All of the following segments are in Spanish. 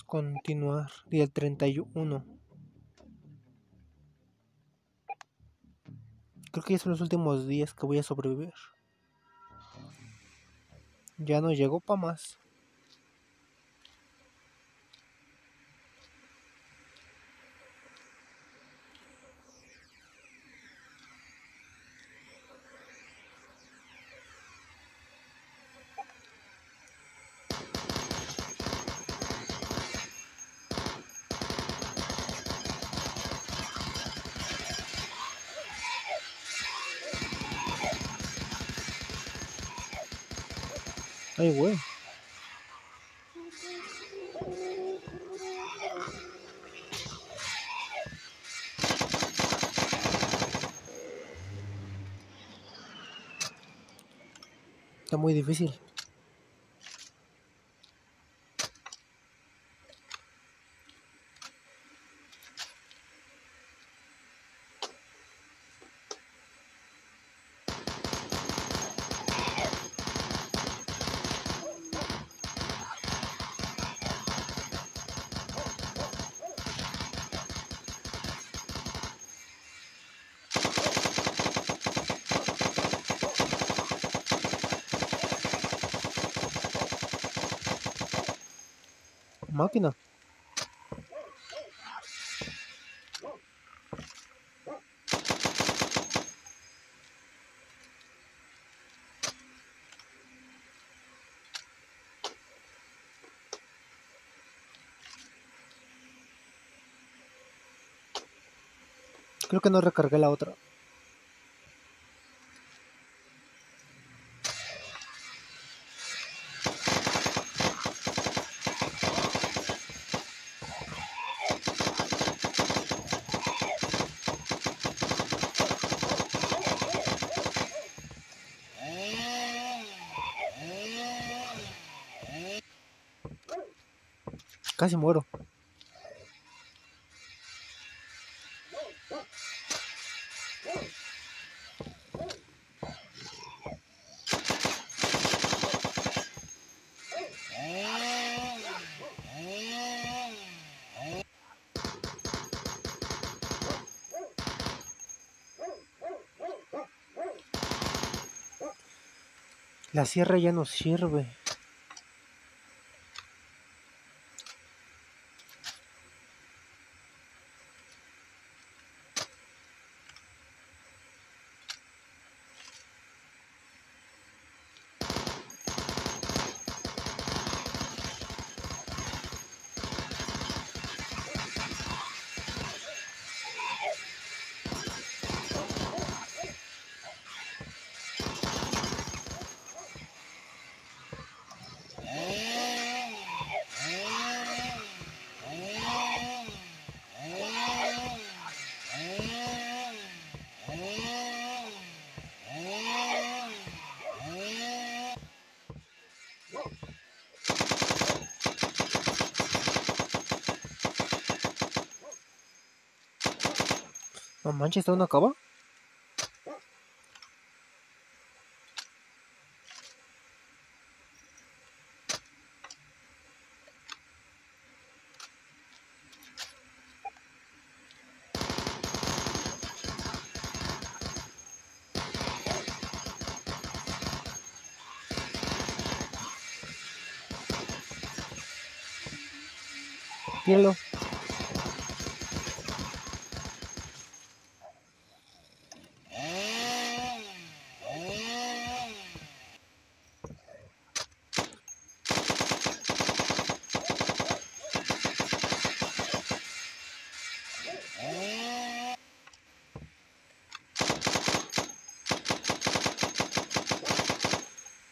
Vamos a continuar. Día 31. Creo que ya son los últimos días que voy a sobrevivir. Ya no llegó para más. Ay, güey. Está muy difícil. Máquina. Creo que no recargué la otra. Casi muero. La sierra ya no sirve. Manches, ¿está una cava?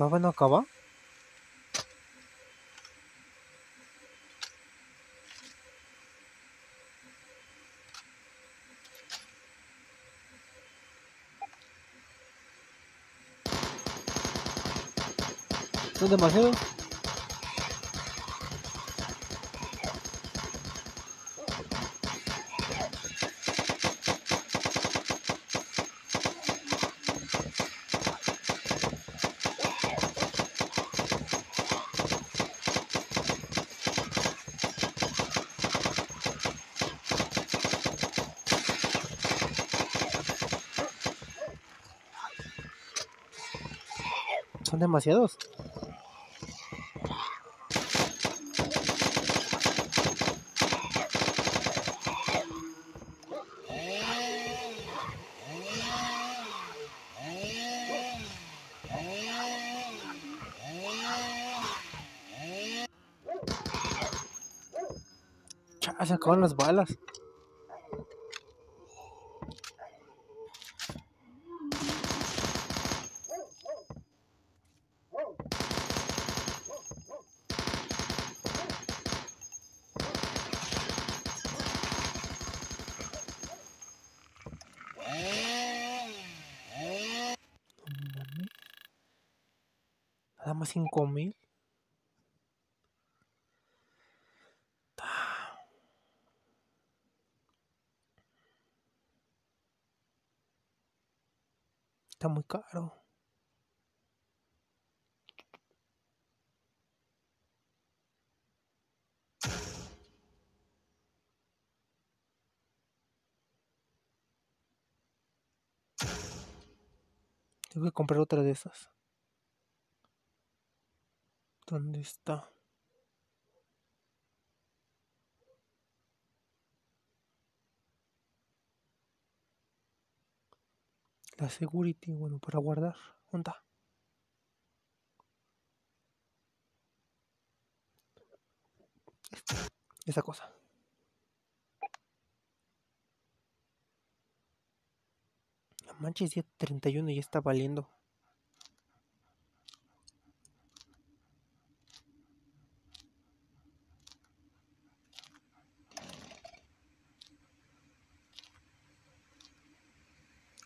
Tíralo. ¿Todavía no acaba? Son Son demasiados. Ya se las balas. Nada más cinco mil. Está muy caro. Tengo que comprar otra de esas. ¿Dónde está? La security, bueno, para guardar. ¿Dónde está? Esa cosa. No manches, ya 31 ya está valiendo.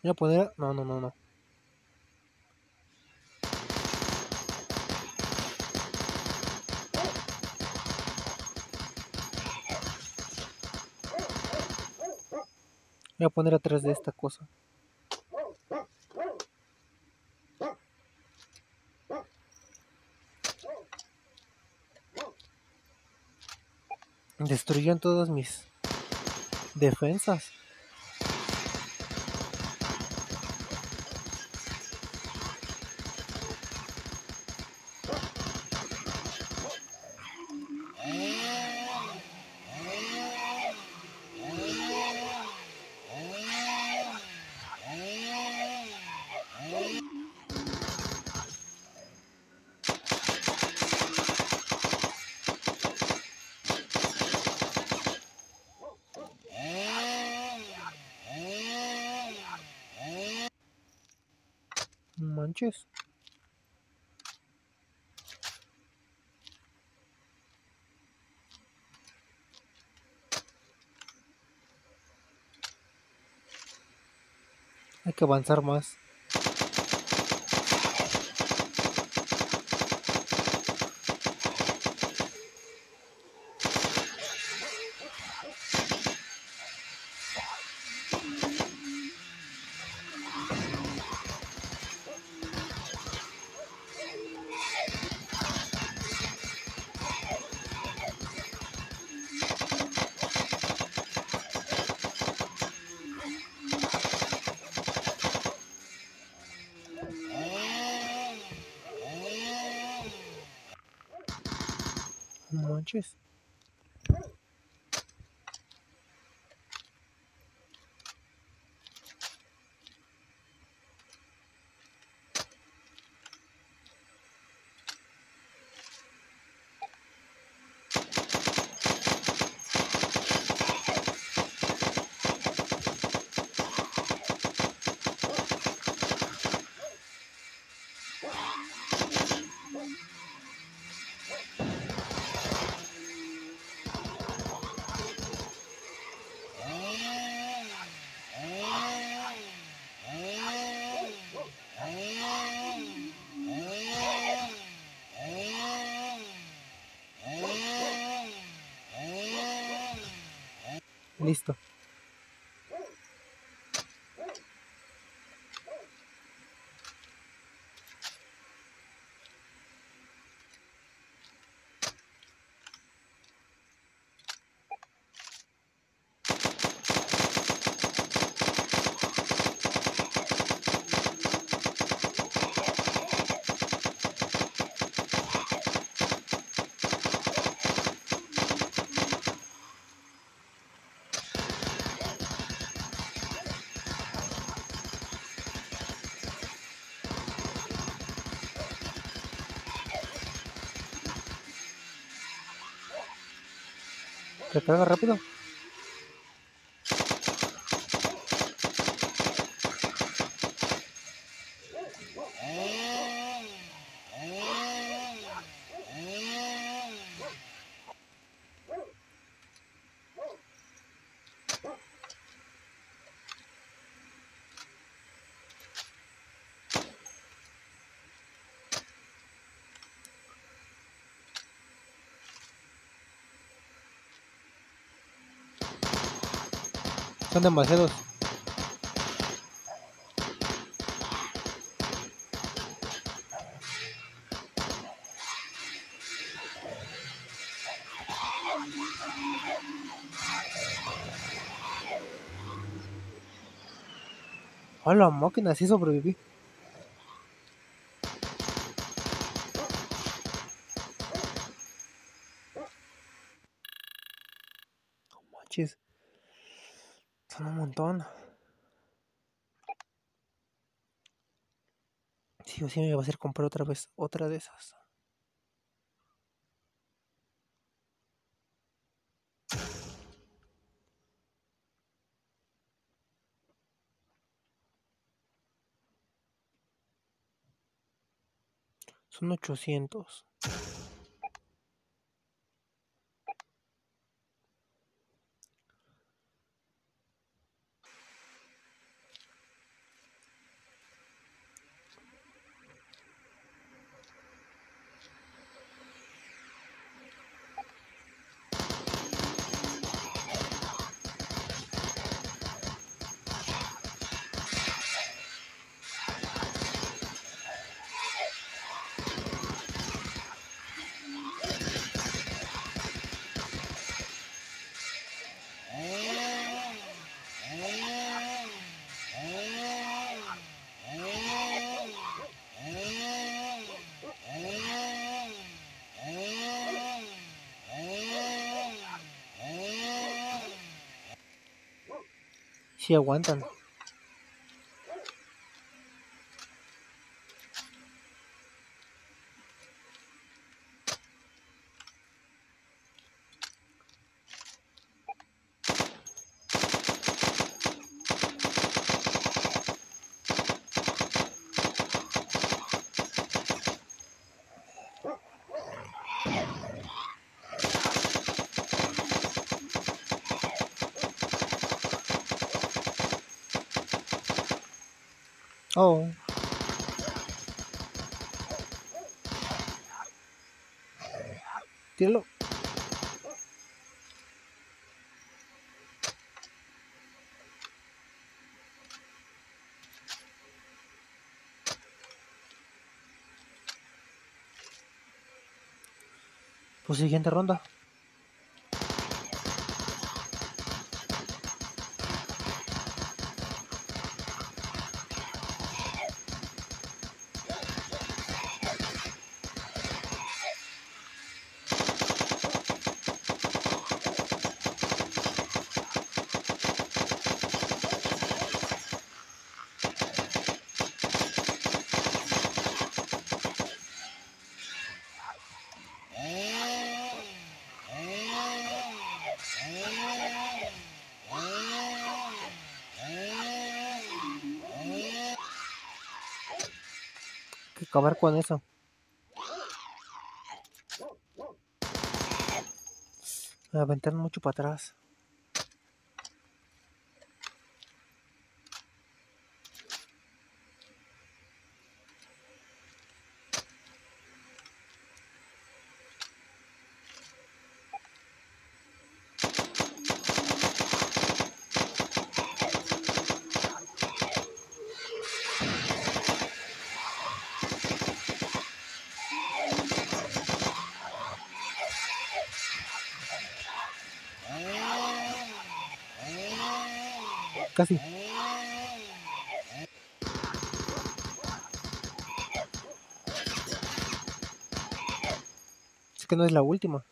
Voy a poner... No, no, no, no. Voy a poner atrás de esta cosa. Destruyeron todas mis defensas. Manches. Hay que avanzar más. No manches. Listo. Recarga rápido. Son demasiados. A la máquina, sí sobreviví. No manches. Son un montón. Sí o sí me va a hacer comprar otra vez otra de esas. Son 800. Sí aguantan. Oh. Tíralo. Pues siguiente ronda. Que acabar con eso. Me aventaron mucho para atrás. Casi. Es que no es la última.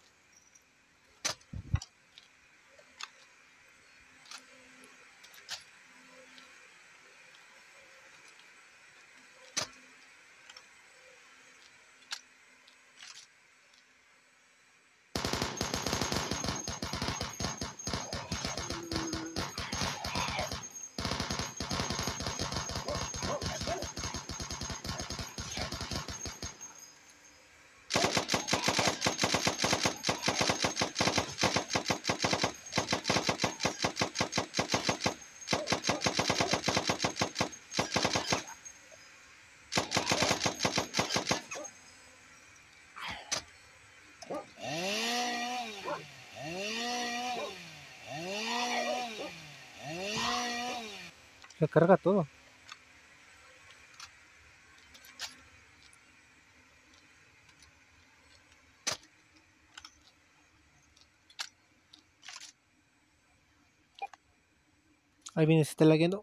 Recarga todo. Ahí viene, se está lagueando.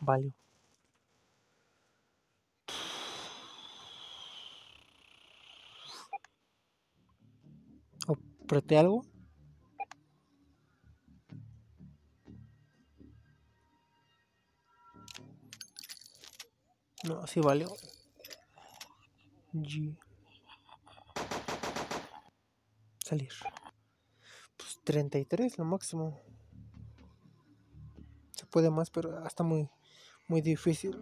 Vale. ¿Apreté algo? No, sí valió. G. Salir. Pues 33 lo máximo. Se puede más, pero hasta muy, muy difícil.